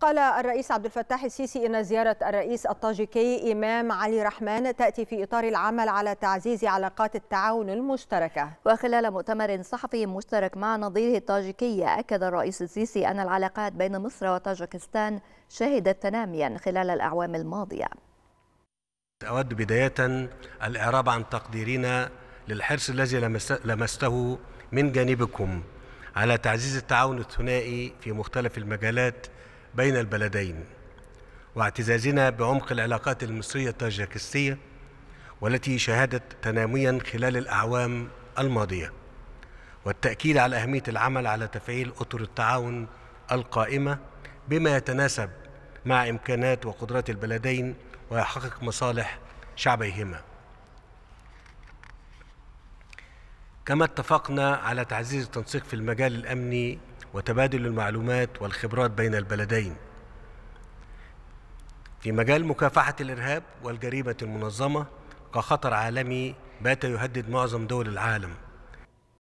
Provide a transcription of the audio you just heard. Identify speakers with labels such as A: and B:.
A: قال الرئيس عبد الفتاح السيسي إن زيارة الرئيس الطاجيكي إمام علي رحمن تأتي في إطار العمل على تعزيز علاقات التعاون المشتركة.
B: وخلال مؤتمر صحفي مشترك مع نظيره الطاجيكي أكد الرئيس السيسي أن العلاقات بين مصر وطاجكستان شهدت تناميا خلال الأعوام الماضية.
C: أود بداية الإعراب عن تقديرنا للحرص الذي لمسته من جانبكم على تعزيز التعاون الثنائي في مختلف المجالات بين البلدين واعتزازنا بعمق العلاقات المصرية التاجكستية والتي شهدت تناميا خلال الأعوام الماضية والتأكيد على أهمية العمل على تفعيل أطر التعاون القائمة بما يتناسب مع إمكانات وقدرات البلدين ويحقق مصالح شعبيهما. كما اتفقنا على تعزيز التنسيق في المجال الأمني وتبادل المعلومات والخبرات بين البلدين. في مجال مكافحة الإرهاب والجريمة المنظمة كخطر عالمي بات يهدد معظم دول العالم.